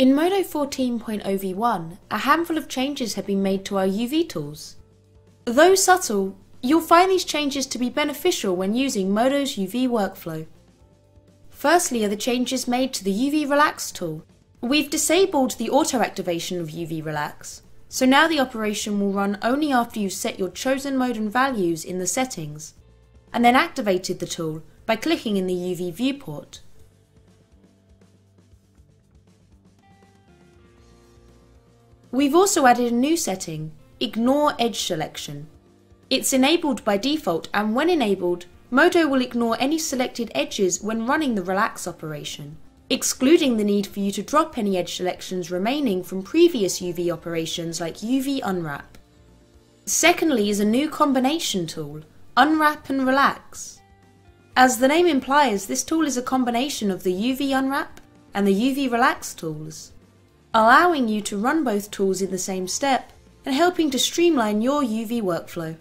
In Modo 14.0v1, a handful of changes have been made to our UV tools. Though subtle, you'll find these changes to be beneficial when using Modo's UV workflow. Firstly are the changes made to the UV Relax tool. We've disabled the auto activation of UV Relax, so now the operation will run only after you've set your chosen mode and values in the settings, and then activated the tool by clicking in the UV viewport. We've also added a new setting, Ignore Edge Selection. It's enabled by default and when enabled, Modo will ignore any selected edges when running the relax operation, excluding the need for you to drop any edge selections remaining from previous UV operations like UV Unwrap. Secondly is a new combination tool, Unwrap and Relax. As the name implies, this tool is a combination of the UV Unwrap and the UV Relax tools allowing you to run both tools in the same step and helping to streamline your UV workflow.